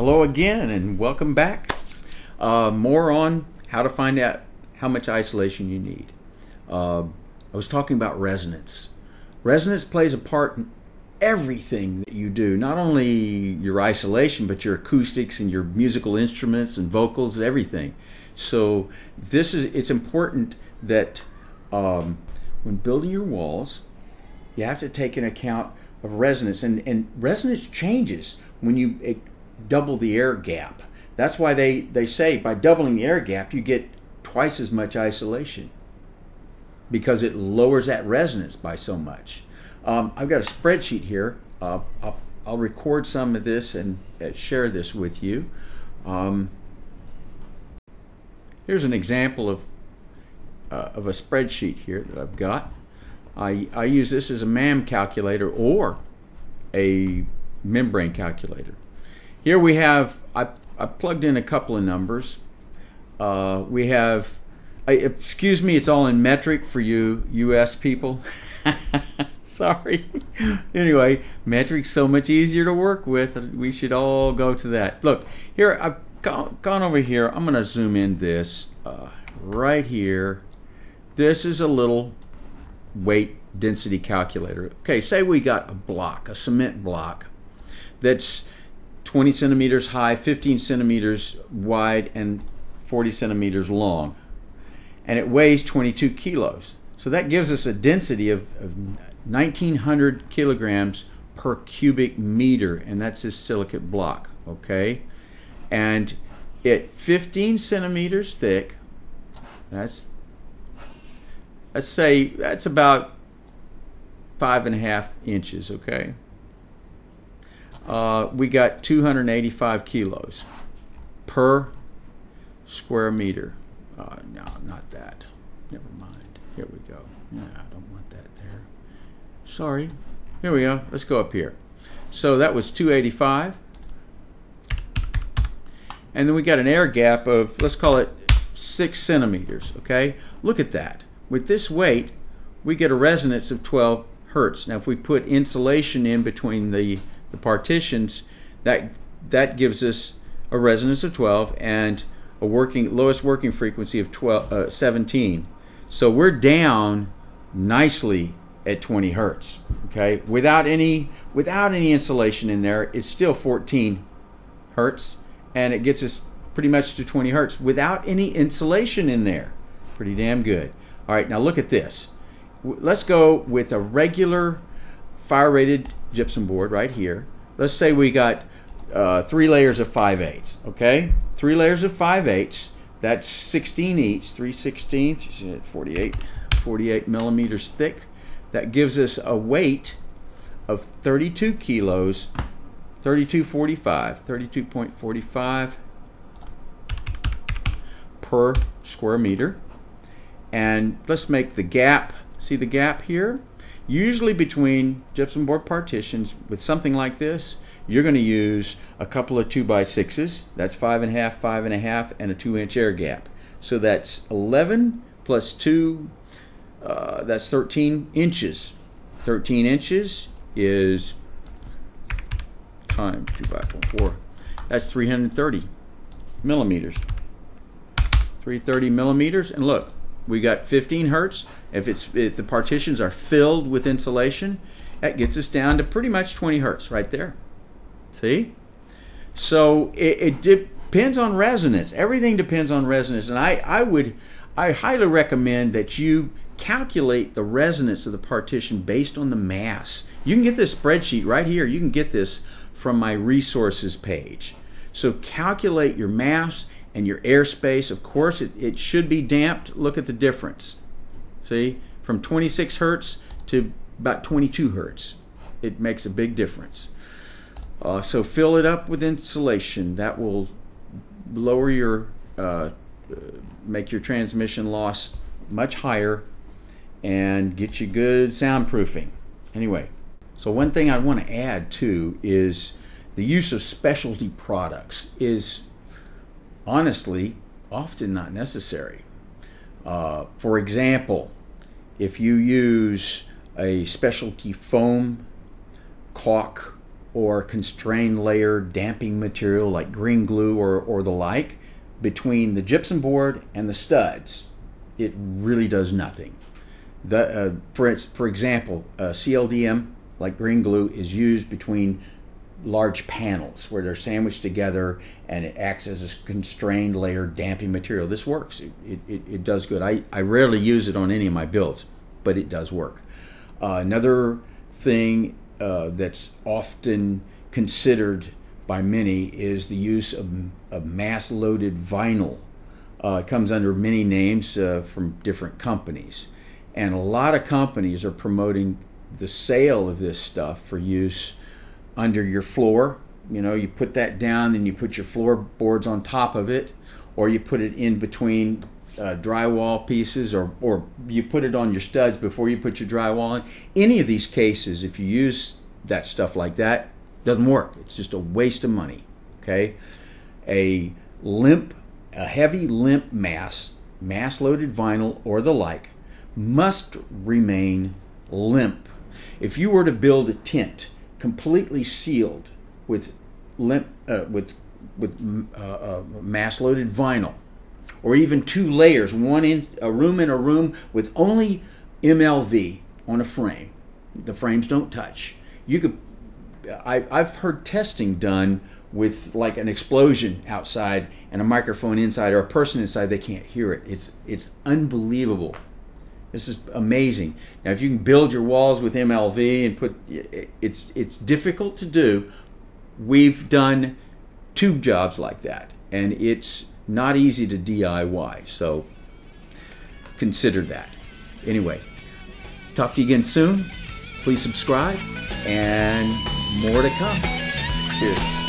Hello again and welcome back. Uh, more on how to find out how much isolation you need. Uh, I was talking about resonance. Resonance plays a part in everything that you do, not only your isolation, but your acoustics and your musical instruments and vocals, and everything. So this is it's important that um, when building your walls, you have to take into account of resonance, and, and resonance changes when you double the air gap. That's why they, they say by doubling the air gap, you get twice as much isolation because it lowers that resonance by so much. Um, I've got a spreadsheet here. Uh, I'll, I'll, record some of this and uh, share this with you. Um, here's an example of, uh, of a spreadsheet here that I've got. I, I use this as a MAM calculator or a membrane calculator. Here we have, I, I plugged in a couple of numbers. Uh, we have, I, excuse me, it's all in metric for you US people. Sorry. anyway, metric's so much easier to work with. We should all go to that. Look, here, I've gone, over here. I'm going to zoom in this uh, right here. This is a little weight density calculator. Okay, say we got a block, a cement block that's 20 centimeters high, 15 centimeters wide, and 40 centimeters long. And it weighs 22 kilos. So that gives us a density of, of 1900 kilograms per cubic meter, and that's this silicate block, okay? And at 15 centimeters thick, that's let's say that's about five and a half inches, okay? Uh, we got 285 kilos per square meter. Uh, no, not that. Never mind. Here we go. Yeah, I don't want that there. Sorry. Here we go. Let's go up here. So that was 285. And then we got an air gap of, let's call it six centimeters, okay? Look at that. With this weight, we get a resonance of 12 hertz. Now, if we put insulation in between the, the partitions, that that gives us a resonance of 12 and a working lowest working frequency of 12, uh, 17. So we're down nicely at 20 hertz. Okay, without any without any insulation in there, it's still 14 hertz, and it gets us pretty much to 20 hertz without any insulation in there. Pretty damn good. All right, now look at this. Let's go with a regular fire rated gypsum board right here. Let's say we got uh, three layers of 5 eighths, okay? Three layers of 5 eighths, that's 16 each, 3 16th, 48, 48 millimeters thick. That gives us a weight of 32 kilos, 32.45, 32.45 per square meter and let's make the gap see the gap here? Usually between gypsum board partitions with something like this you're going to use a couple of two by sixes. That's five and a half five and a half and a two inch air gap. So that's 11 plus 2 uh, that's 13 inches. 13 inches is times 2 by 4 that's 330 millimeters. 330 millimeters and look we got 15 hertz. If it's if the partitions are filled with insulation, that gets us down to pretty much 20 hertz right there. See? So it, it depends on resonance. Everything depends on resonance, and I I would I highly recommend that you calculate the resonance of the partition based on the mass. You can get this spreadsheet right here. You can get this from my resources page. So calculate your mass and your airspace. Of course, it, it should be damped. Look at the difference. See, from 26 hertz to about 22 hertz. It makes a big difference. Uh, so fill it up with insulation. That will lower your, uh, make your transmission loss much higher and get you good soundproofing. Anyway, so one thing I want to add too is the use of specialty products is honestly often not necessary. Uh, for example, if you use a specialty foam caulk or constrained layer damping material like green glue or, or the like between the gypsum board and the studs, it really does nothing. The, uh, for, for example, uh, CLDM, like green glue, is used between large panels where they're sandwiched together and it acts as a constrained layer damping material. This works. It, it, it does good. I, I rarely use it on any of my builds, but it does work. Uh, another thing uh, that's often considered by many is the use of, of mass loaded vinyl. Uh, it comes under many names uh, from different companies. And a lot of companies are promoting the sale of this stuff for use under your floor. You know, you put that down, then you put your floorboards on top of it, or you put it in between uh, drywall pieces, or, or you put it on your studs before you put your drywall in. Any of these cases, if you use that stuff like that, doesn't work. It's just a waste of money. Okay, a limp, a heavy limp mass, mass loaded vinyl or the like, must remain limp. If you were to build a tent completely sealed with limp, uh, with with uh, uh, mass loaded vinyl, or even two layers, one in a room in a room with only MLV on a frame. The frames don't touch. You could. I, I've heard testing done with like an explosion outside and a microphone inside or a person inside. They can't hear it. It's it's unbelievable. This is amazing. Now, if you can build your walls with MLV and put, it's it's difficult to do. We've done two jobs like that, and it's not easy to DIY. So consider that. Anyway, talk to you again soon. Please subscribe, and more to come. Cheers.